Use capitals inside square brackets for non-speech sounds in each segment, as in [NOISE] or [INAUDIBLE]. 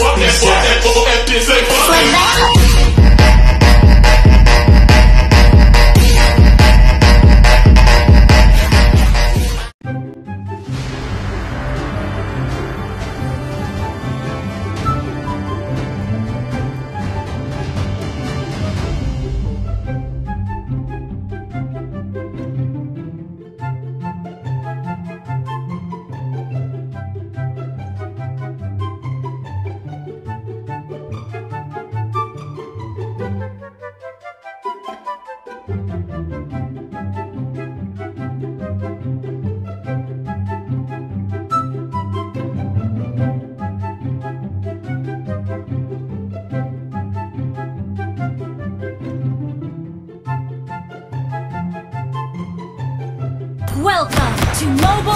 Welcome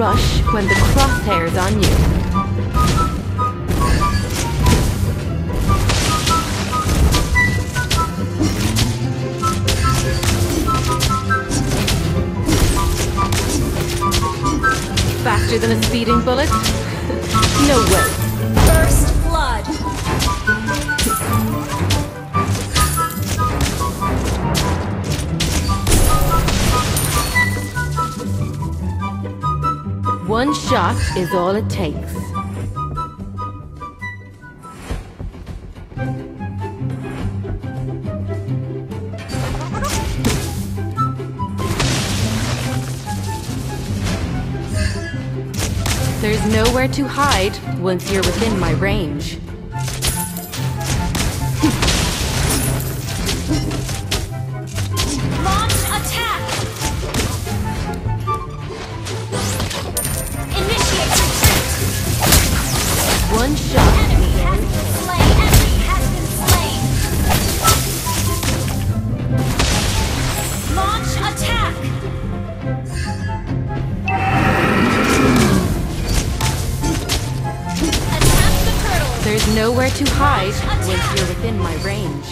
Rush when the crosshair's on you. Faster than a speeding bullet? [LAUGHS] no way. One shot is all it takes. There's nowhere to hide once you're within my range. Nowhere to hide once you're within my range.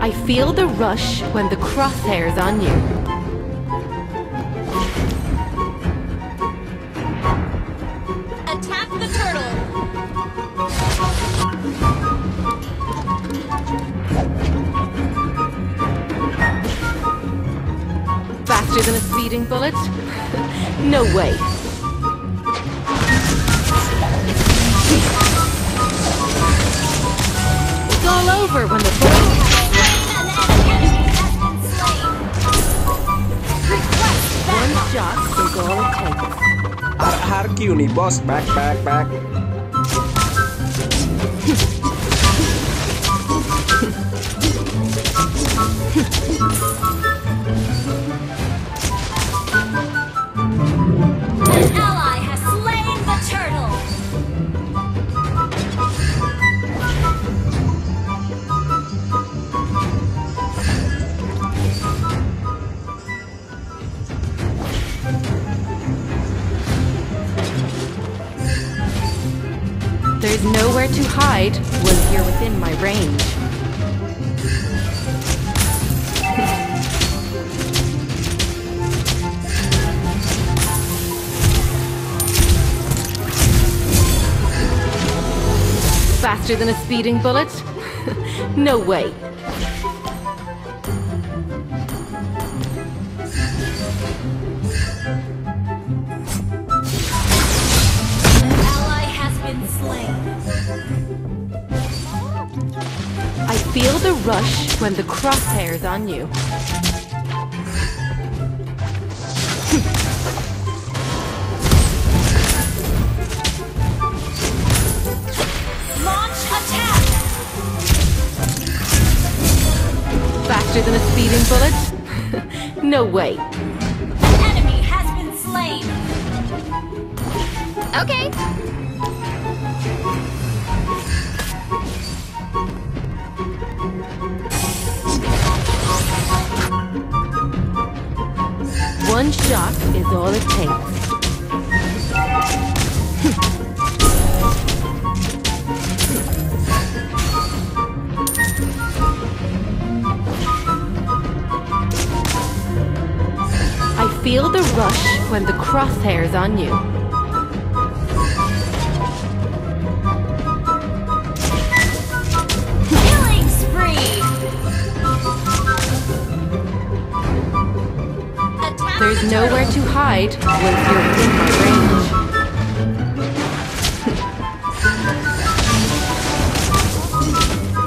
I feel the rush when the crosshair's on you. Faster than a speeding bullet? no way. It's all over when the bullet... One shot is all it takes. Har har boss back back back. There's nowhere to hide once you're within my range. Faster than a speeding bullet? [LAUGHS] no way. Feel the rush when the crosshair's on you. Launch attack! Faster than a speeding bullet? [LAUGHS] no way. An enemy has been slain! Okay. One shot is all it takes. I feel the rush when the crosshair's on you. Nowhere to hide once you're within my range.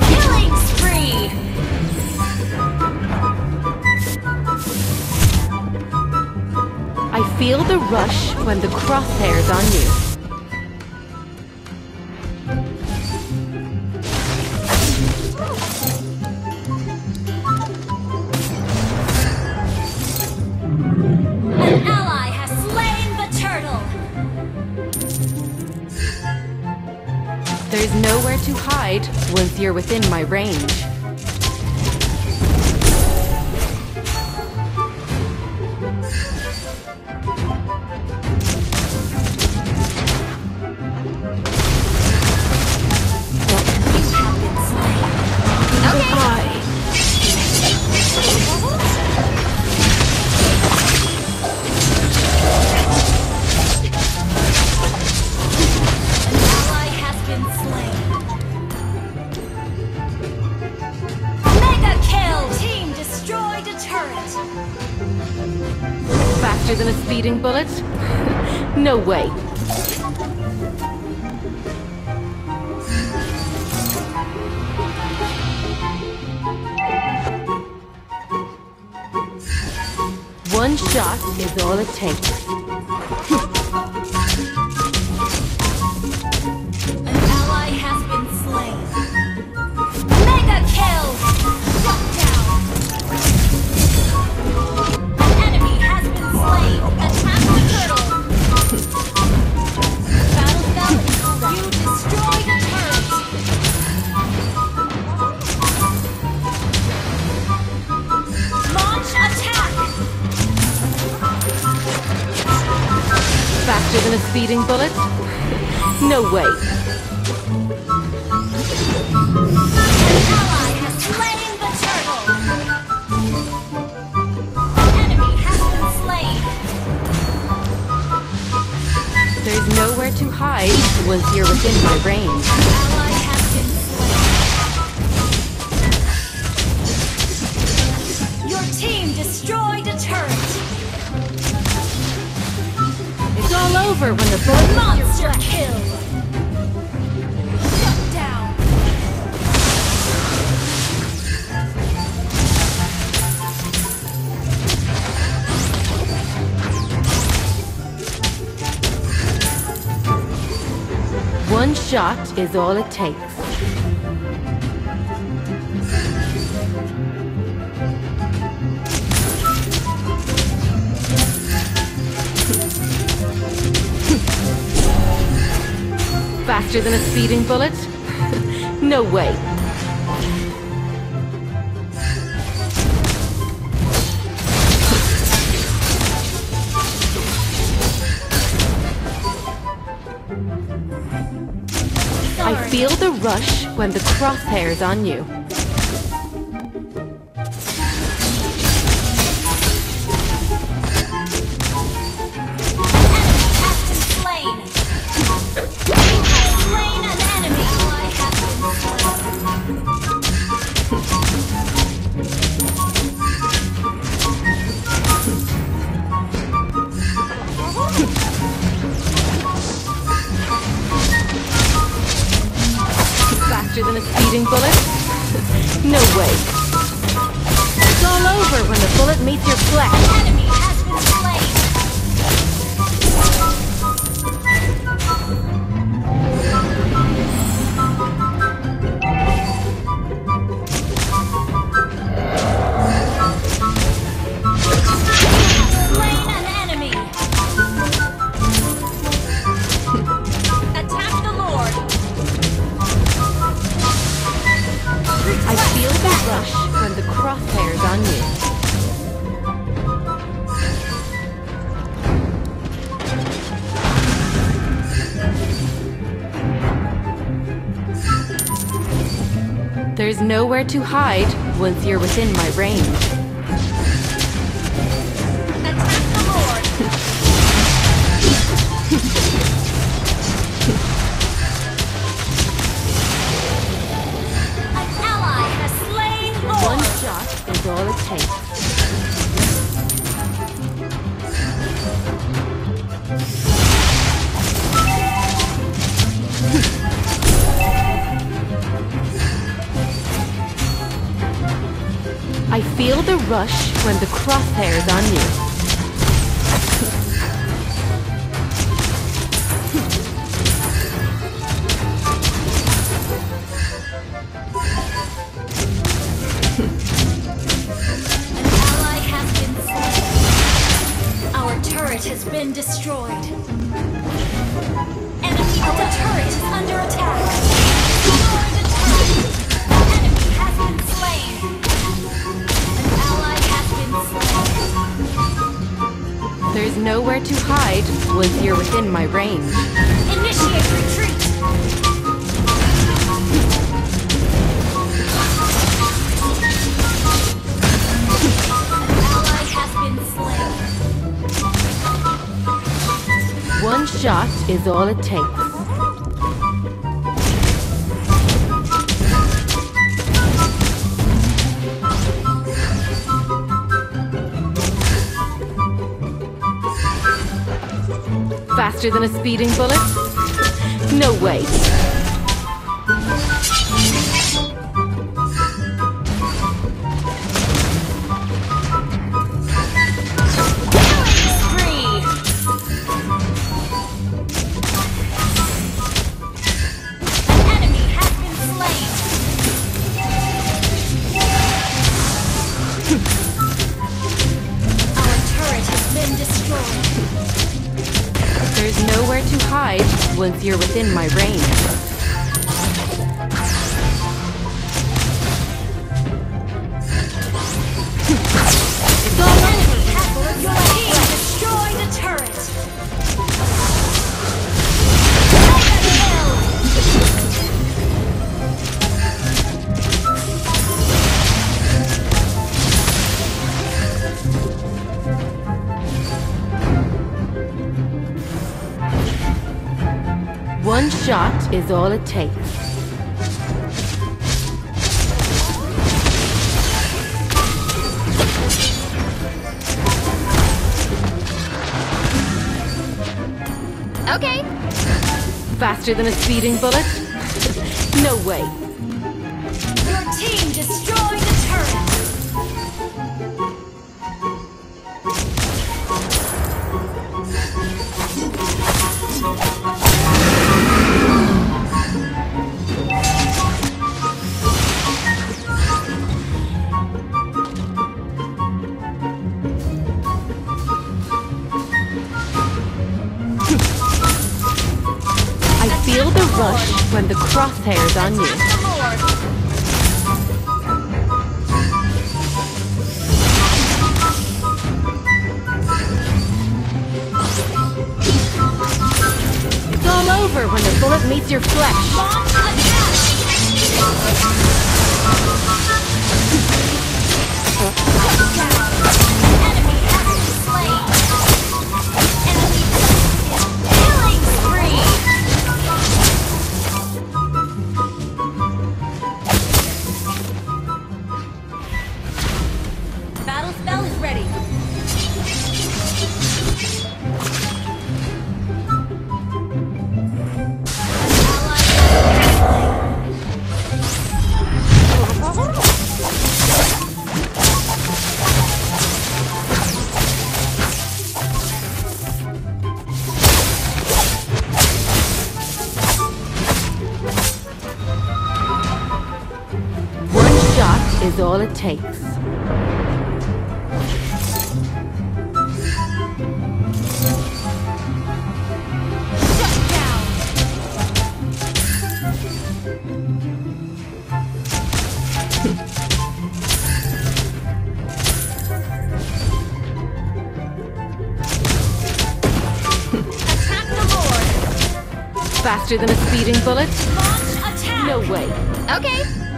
Killing spree! I feel the rush when the crosshair's on you. Once you're within my range. Speeding bullets? [LAUGHS] no way. One shot is all it takes. Over when the bullet Monster kill. Shut down. One shot is all it takes. Faster than a speeding bullet? [LAUGHS] no way. I feel the rush when the crosshair's on you. when the bullet meets your flesh. Nowhere to hide once you're within my range. Rush when the crosshairs on you. Once you're within my range. Initiate retreat. An ally has been slain. One shot is all it takes. Faster than a speeding bullet? No way. Once you're within my range. One shot is all it takes. Okay. Faster than a speeding bullet? no way. Your team destroyed rush when the crosshairs on you. It's all over when the bullet meets your flesh. Launch all it takes. Shut down. Attack the Lord. Faster than a speeding bullet? Launch attack. No way. Okay.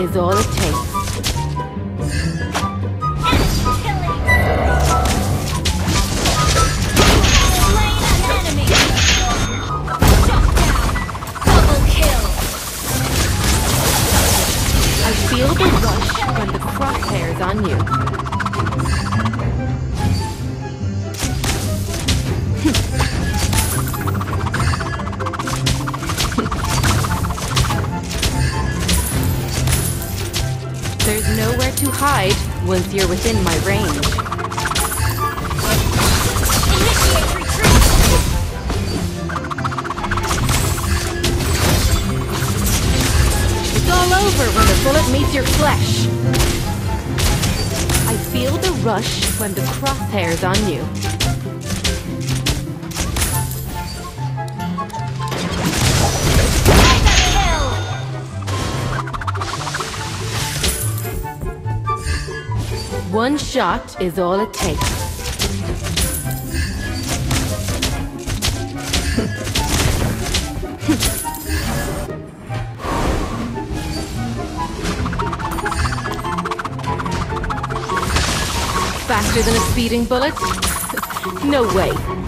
Is all it takes. Nowhere to hide once you're within my range. When the bullet meets your flesh. I feel the rush when the crosshair's on you. One shot is all it takes. Faster than a speeding bullet? [LAUGHS] no way.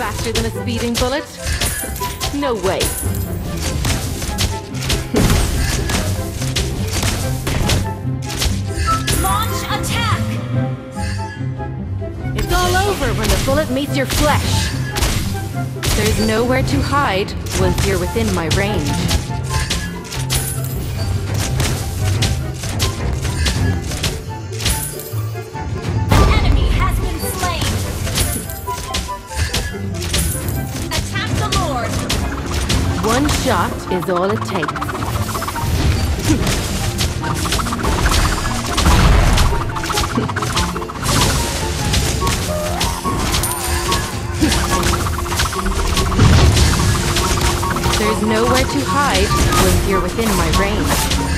Faster than a speeding bullet? no way. Launch attack. It's all over when the bullet meets your flesh. There's nowhere to hide once you're within my range. Shot is all it takes. There's nowhere to hide when you're within my range.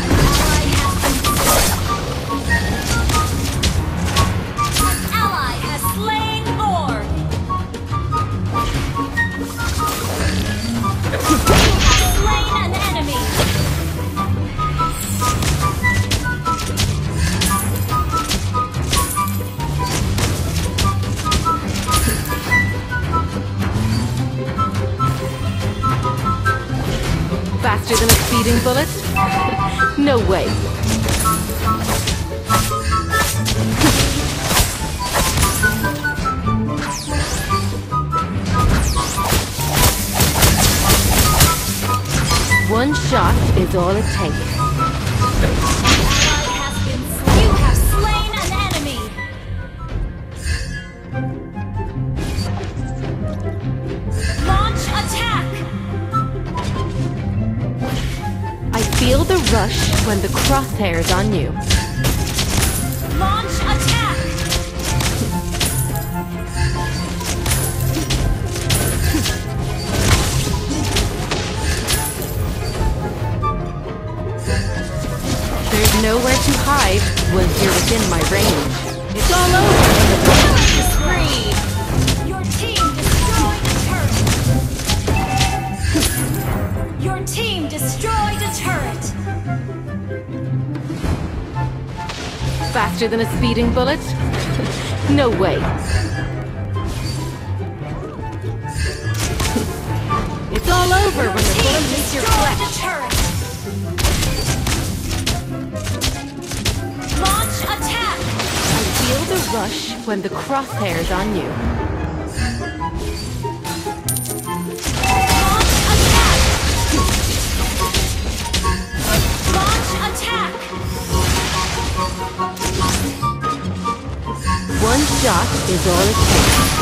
Bullet? no way. One shot is all it takes. When the crosshair's on you. Launch attack. There's nowhere to hide once you're within my range. It's all over when the Killing spree. Faster than a speeding bullet? [LAUGHS] no way. [LAUGHS] it's all over when the bullet meets your flesh. Launch attack. I feel the rush when the crosshair's on you. Shot is all it takes.